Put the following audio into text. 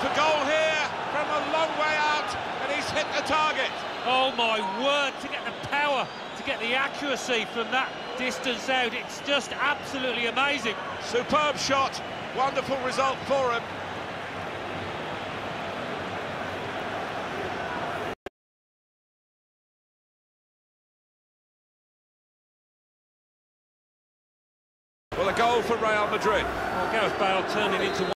for goal here from a long way out, and he's hit the target. Oh my word, to get the power, to get the accuracy from that distance out, it's just absolutely amazing. Superb shot, wonderful result for him. Well, a goal for Real Madrid. Well, Gareth Bale turning into